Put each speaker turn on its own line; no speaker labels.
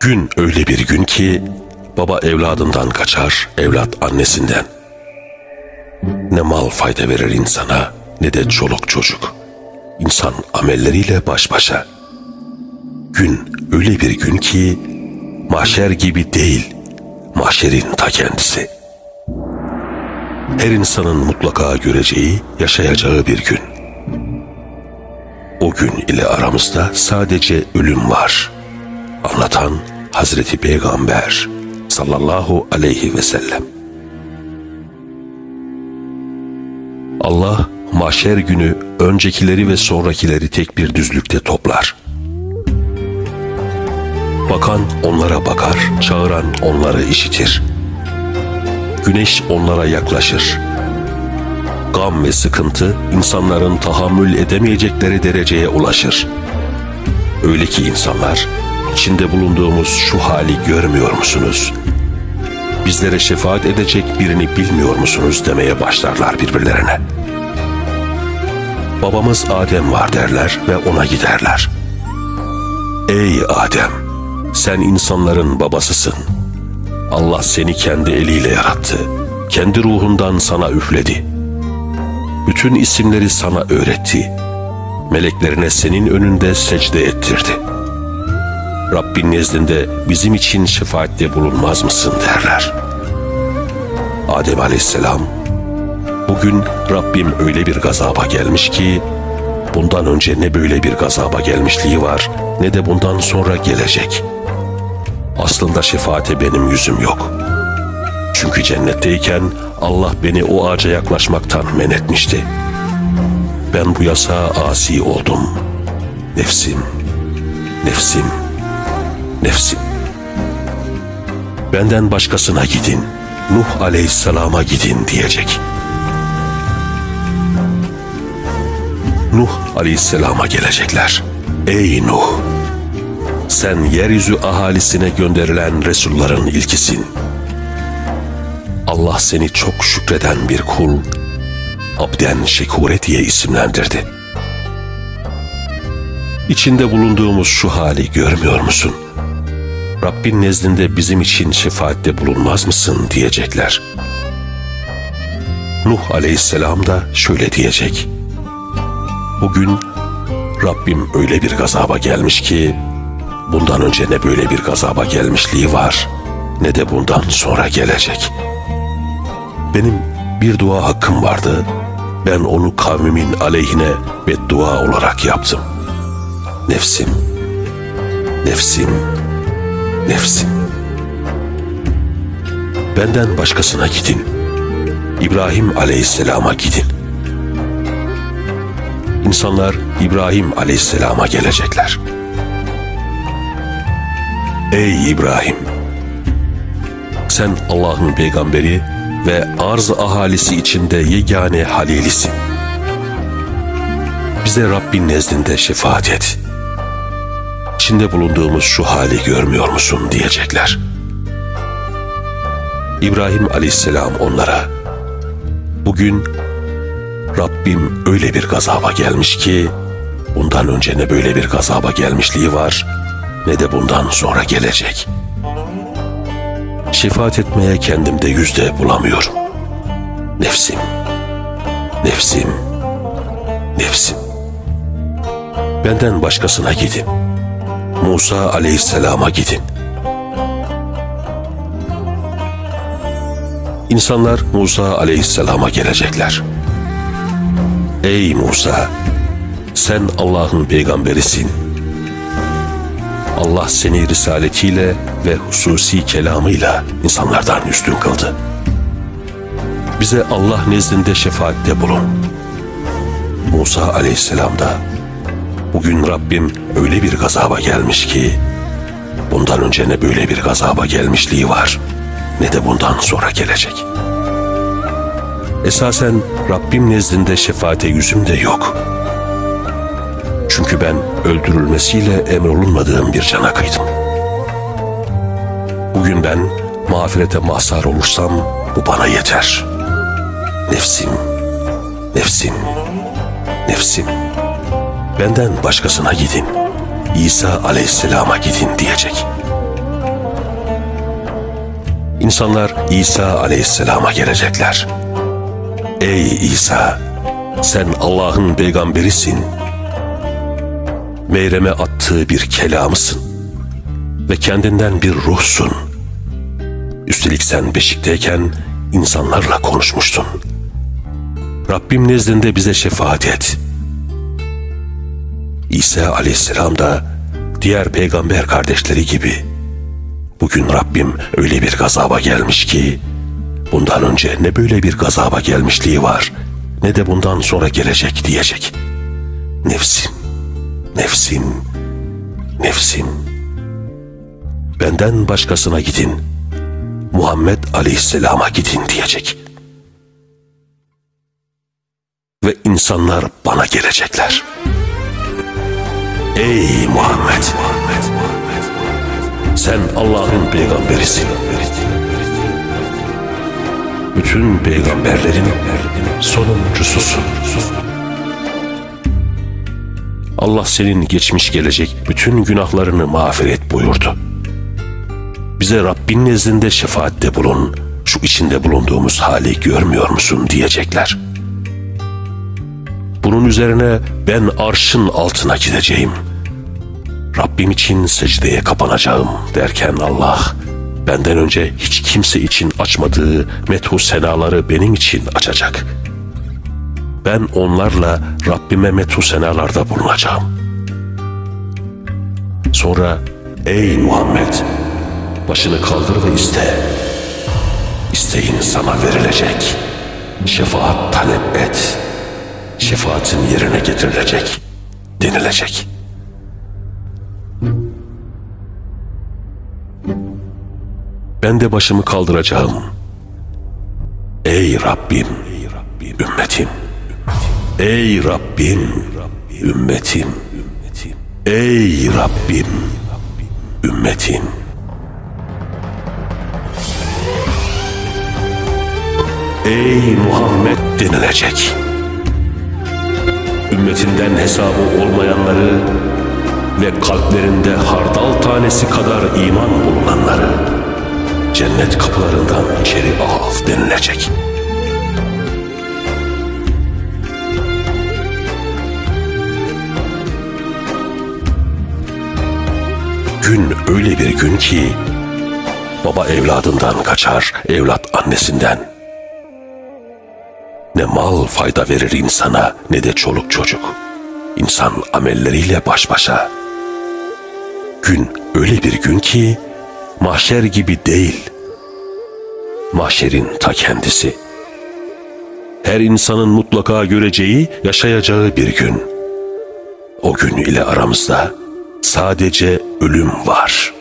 Gün öyle bir gün ki baba evladından kaçar, evlat annesinden. Ne mal fayda verir insana ne de çoluk çocuk. İnsan amelleriyle baş başa. Gün öyle bir gün ki mahşer gibi değil, mahşerin ta kendisi. Her insanın mutlaka göreceği, yaşayacağı bir gün. O gün ile aramızda sadece ölüm var. Anlatan Hazreti Peygamber sallallahu aleyhi ve sellem. Allah mahşer günü öncekileri ve sonrakileri tek bir düzlükte toplar. Bakan onlara bakar, çağıran onları işitir. Güneş onlara yaklaşır. Gam ve sıkıntı insanların tahammül edemeyecekleri dereceye ulaşır. Öyle ki insanlar içinde bulunduğumuz şu hali görmüyor musunuz? Bizlere şefaat edecek birini bilmiyor musunuz demeye başlarlar birbirlerine. Babamız Adem var derler ve ona giderler. Ey Adem! Sen insanların babasısın. Allah seni kendi eliyle yarattı. Kendi ruhundan sana üfledi. Bütün isimleri sana öğretti. Meleklerine senin önünde secde ettirdi. Rabbin nezdinde bizim için şefaatte bulunmaz mısın derler. Adem aleyhisselam, bugün Rabbim öyle bir gazaba gelmiş ki, bundan önce ne böyle bir gazaba gelmişliği var, ne de bundan sonra gelecek. Aslında şefaate benim yüzüm yok. Çünkü cennetteyken Allah beni o ağaca yaklaşmaktan men etmişti. Ben bu yasağa asi oldum. Nefsim, nefsim, nefsim. Benden başkasına gidin, Nuh aleyhisselama gidin diyecek. Nuh aleyhisselama gelecekler. Ey Nuh! Sen yeryüzü ahalisine gönderilen Resulların ilkisin. Allah seni çok şükreden bir kul, Abden Şekure diye isimlendirdi. İçinde bulunduğumuz şu hali görmüyor musun? Rabbin nezdinde bizim için şefaatte bulunmaz mısın diyecekler. Nuh aleyhisselam da şöyle diyecek. Bugün Rabbim öyle bir gazaba gelmiş ki bundan önce ne böyle bir gazaba gelmişliği var ne de bundan sonra gelecek. Benim bir dua hakkım vardı. Ben onu kavmimin aleyhine ve dua olarak yaptım. Nefsim, nefsim, nefsim. Benden başkasına gidin. İbrahim aleyhisselama gidin. İnsanlar İbrahim aleyhisselama gelecekler. Ey İbrahim! Sen Allah'ın peygamberi ve arz ahalisi içinde yegane halilisin. Bize Rabbin nezdinde şefaat et. İçinde bulunduğumuz şu hali görmüyor musun diyecekler. İbrahim aleyhisselam onlara, bugün Rabbim öyle bir gazaba gelmiş ki, bundan önce ne böyle bir gazaba gelmişliği var, ne de bundan sonra gelecek. Şefaat etmeye kendimde yüzde bulamıyorum. Nefsim, nefsim, nefsim. Benden başkasına gidin. Musa aleyhisselama gidin. İnsanlar Musa aleyhisselama gelecekler. Ey Musa! Sen Allah'ın peygamberisin. Allah seni risaletiyle ve hususi kelamıyla insanlardan üstün kıldı. Bize Allah nezdinde şefaatte bulun. Musa aleyhisselam da bugün Rabbim öyle bir gazaba gelmiş ki bundan önce ne böyle bir gazaba gelmişliği var ne de bundan sonra gelecek. Esasen Rabbim nezdinde şefaate yüzüm de yok. Çünkü ben öldürülmesiyle emrolunmadığım bir cana kıydım. Bugün ben mağfirete mazhar olursam bu bana yeter. Nefsim, nefsim, nefsim. Benden başkasına gidin. İsa aleyhisselama gidin diyecek. İnsanlar İsa aleyhisselama gelecekler. Ey İsa! Sen Allah'ın peygamberisin. Meyrem'e attığı bir kelamısın. Ve kendinden bir ruhsun. Üstelik sen beşikteyken insanlarla konuşmuştun. Rabbim nezdinde bize şefaat et. İsa aleyhisselam da diğer peygamber kardeşleri gibi bugün Rabbim öyle bir gazaba gelmiş ki bundan önce ne böyle bir gazaba gelmişliği var ne de bundan sonra gelecek diyecek. Nefsim, nefsim, nefsim. Benden başkasına gidin. Muhammed Aleyhisselam'a gidin diyecek. Ve insanlar bana gelecekler. Ey Muhammed! Sen Allah'ın peygamberisin. Bütün peygamberlerin sonuncususun. Allah senin geçmiş gelecek bütün günahlarını mağfiret buyurdu. Bize Rabbin nezdinde şefaatte bulun, şu içinde bulunduğumuz hali görmüyor musun diyecekler. Bunun üzerine ben arşın altına gideceğim. Rabbim için secdeye kapanacağım derken Allah, benden önce hiç kimse için açmadığı methu senaları benim için açacak. Ben onlarla Rabbime methu senalarda bulunacağım. Sonra ey Muhammed başını kaldır ve iste. İsteğin sana verilecek. Şefaat talep et. Şefaatin yerine getirilecek denilecek. Ben de başımı kaldıracağım. Ey Rabbim, ümmetim. Ey Rabbim, ümmetim. Ey Rabbim, ümmetim. Ey Muhammed denilecek. Ümmetinden hesabı olmayanları ve kalplerinde hardal tanesi kadar iman bulunanları cennet kapılarından içeri al denilecek. Gün öyle bir gün ki baba evladından kaçar, evlat annesinden. Ne mal fayda verir insana ne de çoluk çocuk. İnsan amelleriyle baş başa. Gün öyle bir gün ki mahşer gibi değil. Mahşerin ta kendisi. Her insanın mutlaka göreceği, yaşayacağı bir gün. O gün ile aramızda sadece ölüm var.''